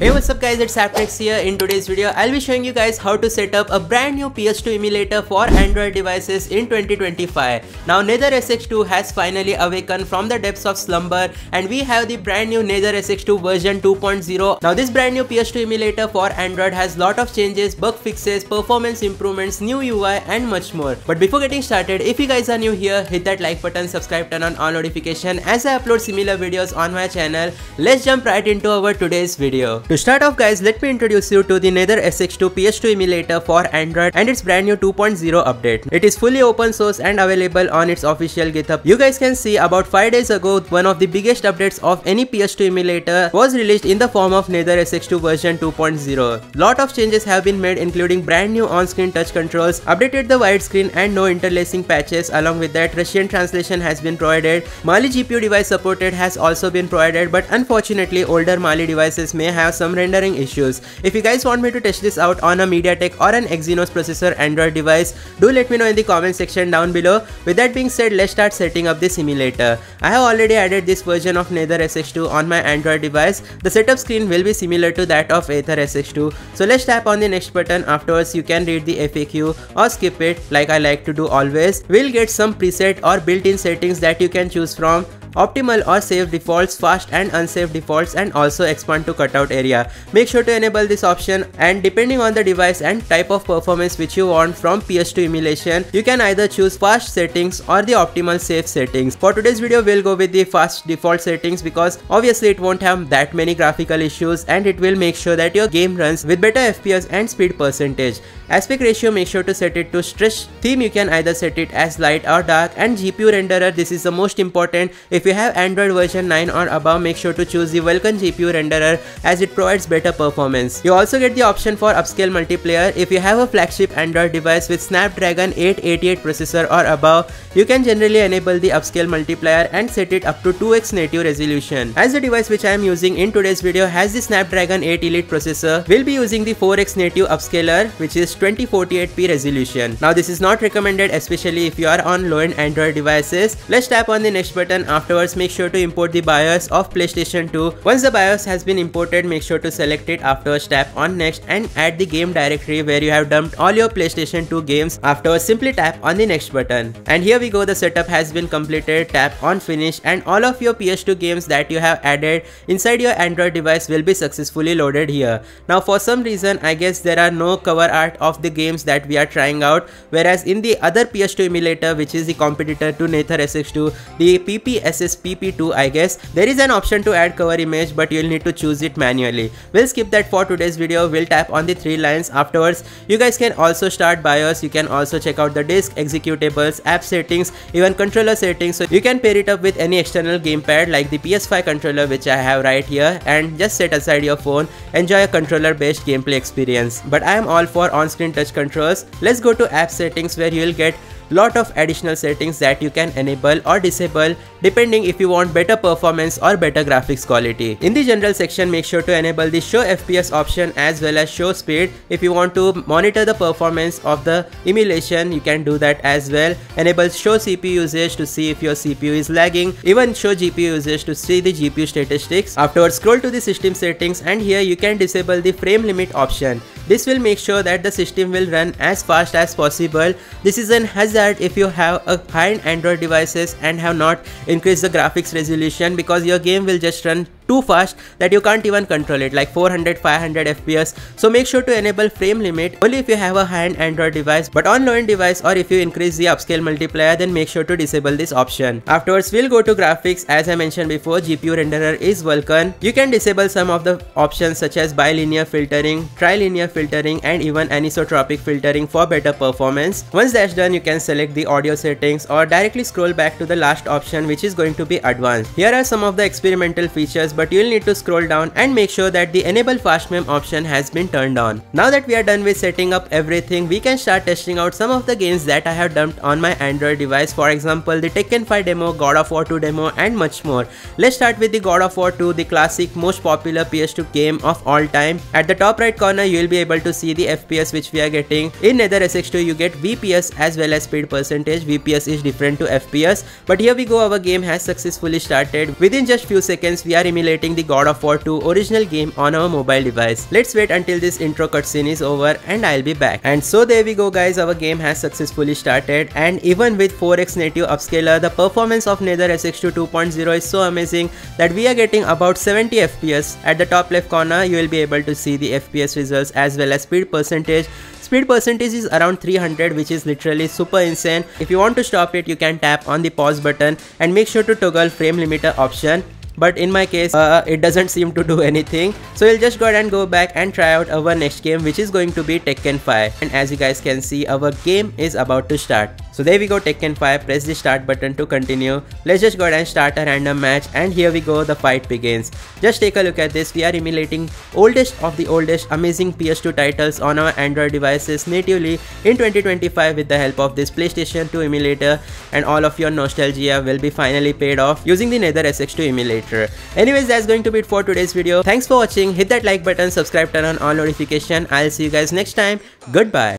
Hey what's up guys it's ApTreX here in today's video I'll be showing you guys how to set up a brand new PS2 emulator for Android devices in 2025. Now Nether SX2 has finally awakened from the depths of slumber and we have the brand new Nether SX2 version 2.0. Now this brand new PS2 emulator for Android has lot of changes, bug fixes, performance improvements, new UI and much more. But before getting started if you guys are new here hit that like button, subscribe, turn on all notification as I upload similar videos on my channel. Let's jump right into our today's video. To start off guys, let me introduce you to the Nether SX2 PS2 emulator for Android and its brand new 2.0 update. It is fully open source and available on its official GitHub. You guys can see about 5 days ago, one of the biggest updates of any PS2 emulator was released in the form of Nether SX2 version 2.0. Lot of changes have been made including brand new on-screen touch controls, updated the widescreen and no interlacing patches along with that Russian translation has been provided. Mali GPU device supported has also been provided but unfortunately older Mali devices may have some rendering issues. If you guys want me to test this out on a MediaTek or an Exynos processor Android device, do let me know in the comment section down below. With that being said, let's start setting up the simulator. I have already added this version of Nether SX2 on my Android device. The setup screen will be similar to that of Aether SX2. So let's tap on the next button. Afterwards, you can read the FAQ or skip it like I like to do always. We'll get some preset or built-in settings that you can choose from optimal or safe defaults, fast and unsafe defaults and also expand to cutout area. Make sure to enable this option and depending on the device and type of performance which you want from PS2 emulation, you can either choose fast settings or the optimal safe settings. For today's video, we'll go with the fast default settings because obviously it won't have that many graphical issues and it will make sure that your game runs with better FPS and speed percentage. Aspect ratio, make sure to set it to stretch. Theme, you can either set it as light or dark and GPU renderer, this is the most important. If you have Android version 9 or above, make sure to choose the Vulkan GPU renderer as it provides better performance. You also get the option for upscale multiplier. If you have a flagship Android device with Snapdragon 888 processor or above, you can generally enable the upscale multiplier and set it up to 2x native resolution. As the device which I am using in today's video has the Snapdragon 8 Elite processor, we'll be using the 4x native upscaler which is 2048p resolution. Now this is not recommended especially if you are on low-end Android devices. Let's tap on the next button after afterwards make sure to import the BIOS of PlayStation 2. Once the BIOS has been imported make sure to select it afterwards tap on next and add the game directory where you have dumped all your PlayStation 2 games. Afterwards simply tap on the next button. And here we go the setup has been completed tap on finish and all of your PS2 games that you have added inside your Android device will be successfully loaded here. Now for some reason I guess there are no cover art of the games that we are trying out whereas in the other PS2 emulator which is the competitor to Nether SX2 the PPS SSPP2 I guess. There is an option to add cover image but you'll need to choose it manually. We'll skip that for today's video. We'll tap on the three lines afterwards. You guys can also start BIOS. You can also check out the disk, executables, app settings, even controller settings. So you can pair it up with any external gamepad like the PS5 controller which I have right here and just set aside your phone. Enjoy a controller based gameplay experience. But I am all for on-screen touch controls. Let's go to app settings where you'll get lot of additional settings that you can enable or disable depending if you want better performance or better graphics quality. In the general section make sure to enable the show FPS option as well as show speed. If you want to monitor the performance of the emulation you can do that as well. Enable show CPU usage to see if your CPU is lagging. Even show GPU usage to see the GPU statistics. Afterwards scroll to the system settings and here you can disable the frame limit option. This will make sure that the system will run as fast as possible. This is an hazard if you have a high-end Android devices and have not increased the graphics resolution because your game will just run too fast that you can't even control it like 400 500 fps so make sure to enable frame limit only if you have a high-end android device but on low-end device or if you increase the upscale multiplier then make sure to disable this option. Afterwards we'll go to graphics. As i mentioned before gpu renderer is vulkan you can disable some of the options such as bilinear filtering trilinear filtering and even anisotropic filtering for better performance. Once that's done you can select the audio settings or directly scroll back to the last option which is going to be advanced. Here are some of the experimental features but you'll need to scroll down and make sure that the enable fast mem option has been turned on. Now that we are done with setting up everything, we can start testing out some of the games that I have dumped on my Android device. For example, the Tekken 5 demo, God of War 2 demo and much more. Let's start with the God of War 2, the classic most popular PS2 game of all time. At the top right corner, you will be able to see the FPS which we are getting. In Nether SX2, you get VPS as well as speed percentage. VPS is different to FPS. But here we go, our game has successfully started. Within just few seconds, we are emulating emulating the God of War 2 original game on our mobile device. Let's wait until this intro cutscene is over and I'll be back. And so there we go guys, our game has successfully started and even with 4x native upscaler, the performance of Nether SX2 2.0 is so amazing that we are getting about 70 FPS. At the top left corner, you will be able to see the FPS results as well as speed percentage Speed percentage is around 300 which is literally super insane. If you want to stop it you can tap on the pause button and make sure to toggle frame limiter option but in my case uh, it doesn't seem to do anything. So we'll just go ahead and go back and try out our next game which is going to be Tekken 5 and as you guys can see our game is about to start so there we go Tekken 5 press the start button to continue let's just go ahead and start a random match and here we go the fight begins just take a look at this we are emulating oldest of the oldest amazing PS2 titles on our Android devices natively in 2025 with the help of this PlayStation 2 emulator and all of your nostalgia will be finally paid off using the Nether SX2 emulator. Anyways, that's going to be it for today's video. Thanks for watching. Hit that like button, subscribe, turn on all notification. I'll see you guys next time. Goodbye.